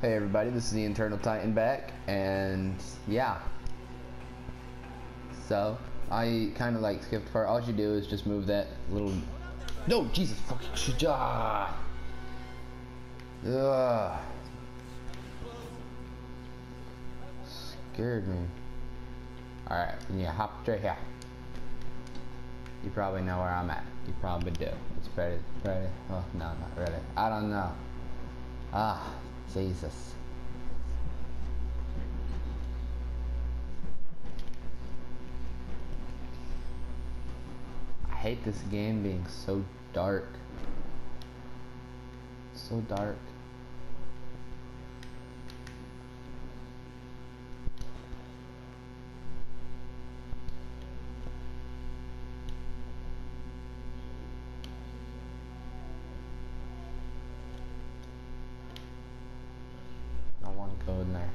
Hey everybody, this is the Internal Titan back, and yeah. So, I kind of like skipped part. All you do is just move that little... No, Jesus fucking shit. Ah. Ugh. Scared me. Alright, yeah, hop straight here. You probably know where I'm at. You probably do. It's ready, ready. Oh, no, not ready. I don't know. Ah. Jesus. I hate this game being so dark. So dark. Go in there.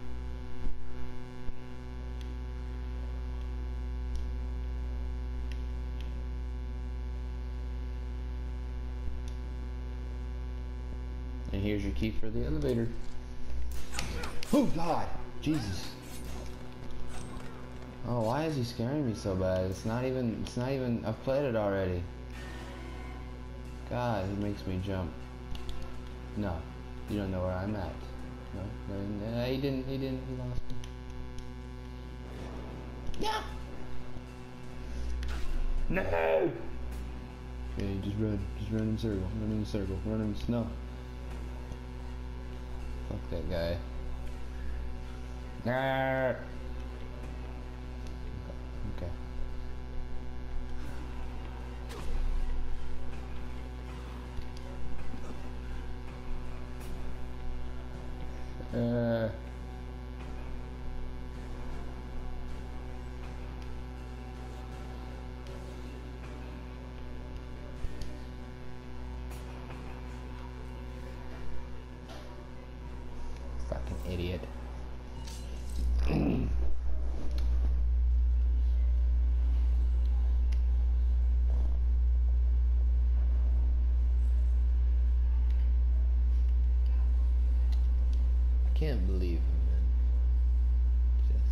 And here's your key for the elevator. Oh God, Jesus. Oh, why is he scaring me so bad? It's not even, it's not even, I've played it already. God, he makes me jump. No, you don't know where I'm at. No, no, he didn't. He didn't. He lost me. Yeah. No. Okay, just run. Just run in a circle. Run in a circle. Run in the snow. Fuck that guy. Nah. Okay. Uh, fucking idiot. can't believe him, man. Just...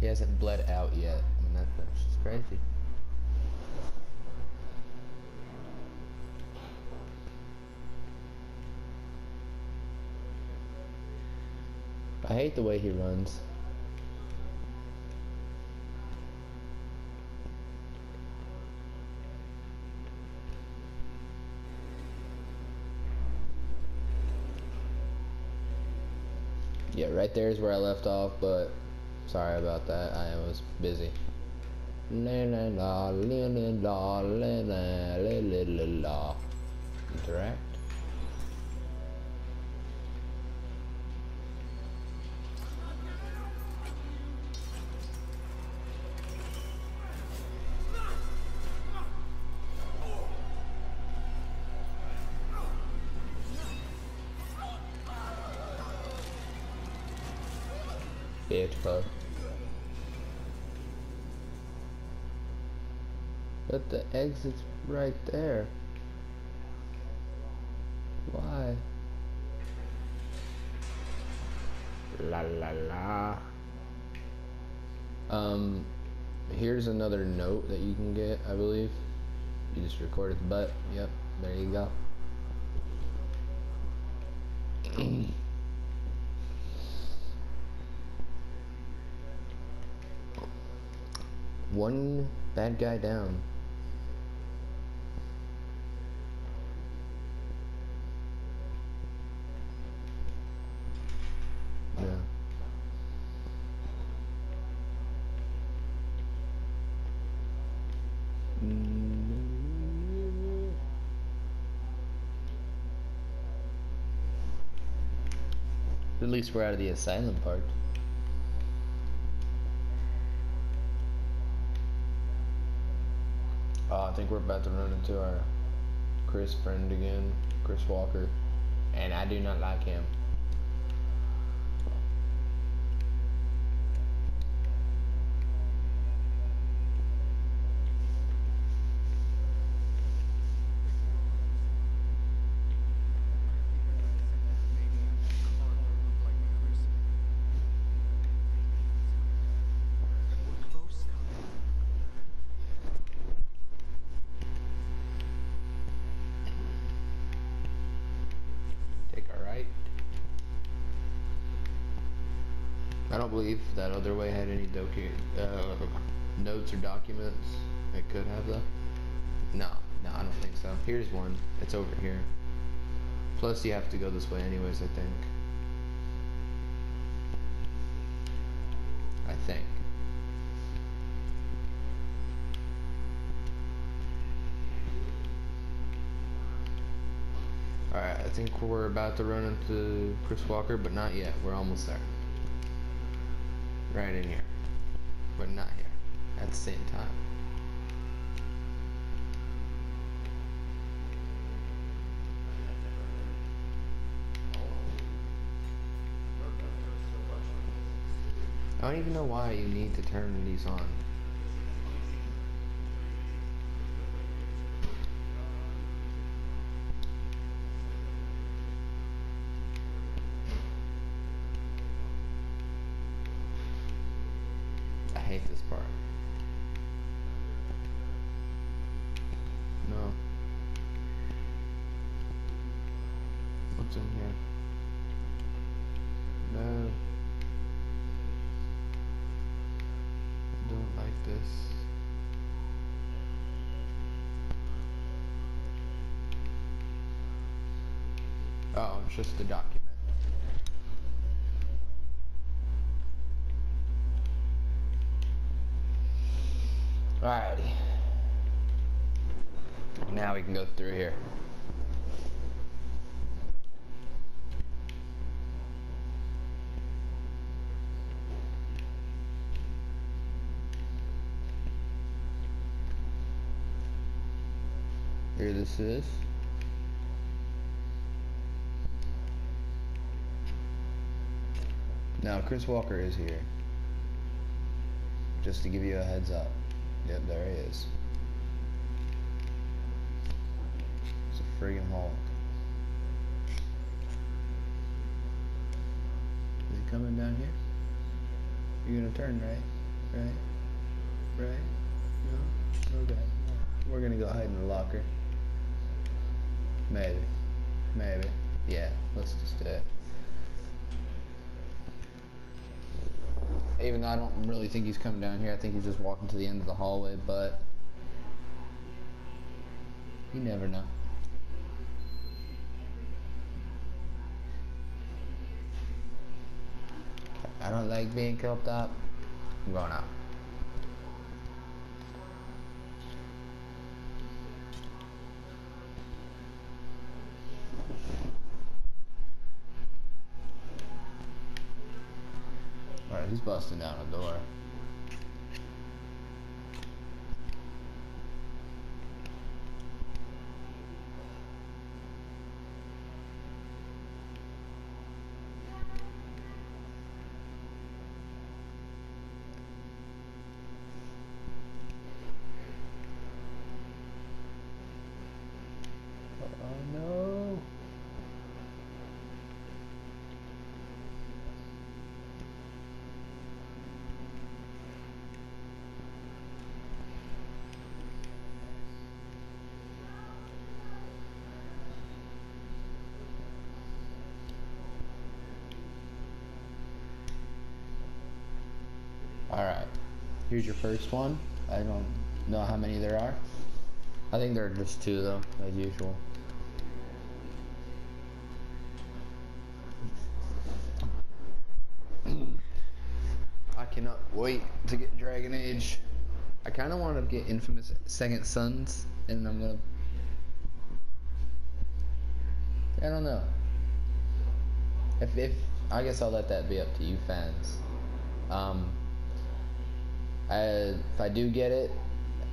He hasn't bled out yet. Mean, that, that's just crazy. I hate the way he runs. yeah, right there is where I left off, but sorry about that. I was busy. Interact. But the exit's right there. Why? La la la. Um, here's another note that you can get, I believe. You just record the butt. Yep, there you go. One bad guy down. Yeah. At least we're out of the asylum part. Uh, I think we're about to run into our Chris friend again, Chris Walker, and I do not like him. Don't believe that other way had any docu uh, notes or documents. It could have though. No, no, I don't think so. Here's one. It's over here. Plus, you have to go this way anyways. I think. I think. Alright, I think we're about to run into Chris Walker, but not yet. We're almost there. Right in here. But not here. At the same time. I don't even know why you need to turn these on. I hate this part. No. What's in here? No. I don't like this. Oh, it's just the document. Alrighty. Now we can go through here. Here this is. Now Chris Walker is here. Just to give you a heads up. Yep, there he is. It's a friggin' Hulk. Is he coming down here? You're gonna turn right? Right? Right? No? Okay. We're gonna go hide in the locker. Maybe. Maybe. Yeah, let's just do it. Even though I don't really think he's coming down here, I think he's just walking to the end of the hallway, but you never know. I don't like being kept up. I'm going out. He's busting down a door. Oh no. Alright. Here's your first one. I don't know how many there are. I think there are just two though, as usual. I cannot wait to get Dragon Age. I kind of want to get Infamous Second Sons, and I'm gonna. I don't know. If if I guess I'll let that be up to you fans. Um. I, if I do get it,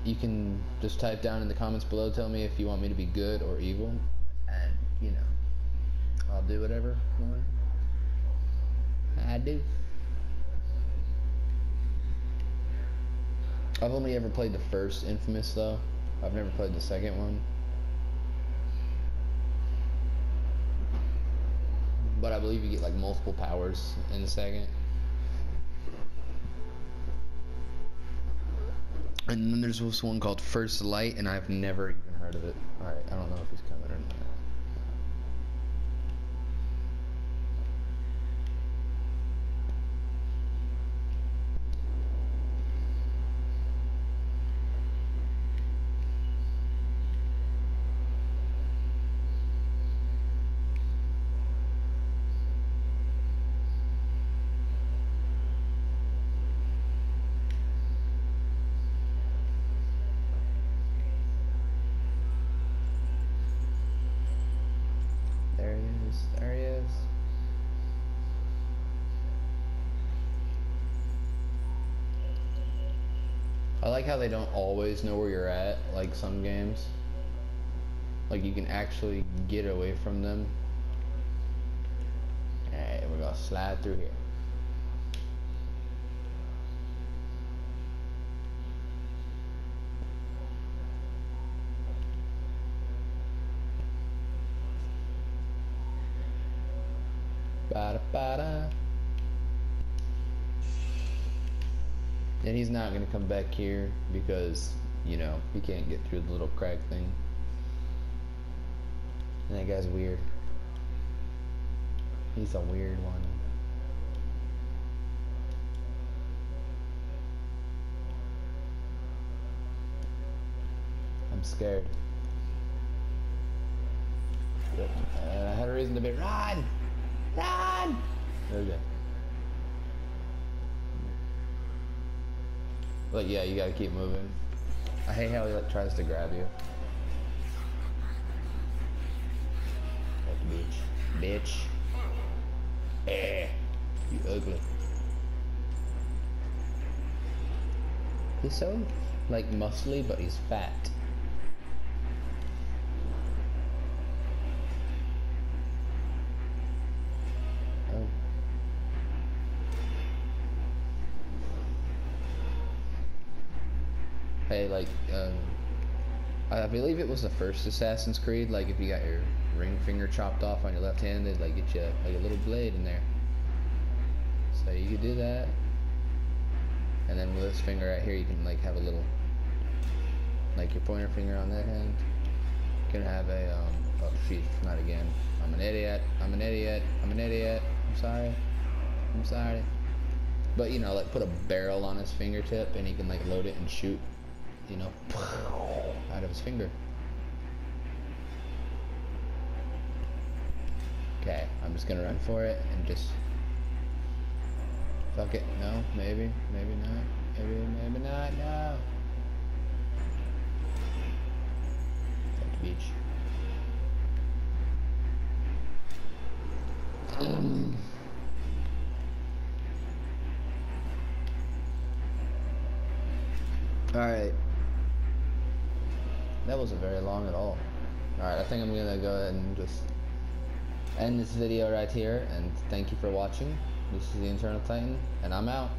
you can just type down in the comments below. Tell me if you want me to be good or evil, and you know, I'll do whatever I do. I've only ever played the first Infamous though. I've never played the second one. But I believe you get like multiple powers in the second. And then there's this one called First Light, and I've never even heard of it. Alright, I don't know if he's coming or not. Like how they don't always know where you're at, like some games. Like you can actually get away from them. Alright, we're gonna slide through here. Ba And he's not gonna come back here because, you know, he can't get through the little crack thing. And that guy's weird. He's a weird one. I'm scared. Yep. And I had a reason to be run! Run! Okay. But yeah, you gotta keep moving. I hate how he like tries to grab you. Like bitch. Bitch. Eh. You ugly. He's so like muscly, but he's fat. Oh. Like, um, I believe it was the first Assassin's Creed. Like, if you got your ring finger chopped off on your left hand, they'd like get you like a little blade in there. So you could do that, and then with this finger right here, you can like have a little, like your pointer finger on that hand. You can have a um. Oh, sheesh, not again. I'm an idiot. I'm an idiot. I'm an idiot. I'm sorry. I'm sorry. But you know, like put a barrel on his fingertip, and he can like load it and shoot. You know, out of his finger. Okay, I'm just gonna run for it and just fuck it. No, maybe, maybe not, maybe, maybe not. No. Beach. All right. That wasn't very long at all. Alright, I think I'm gonna go ahead and just end this video right here and thank you for watching. This is the Internal Titan and I'm out.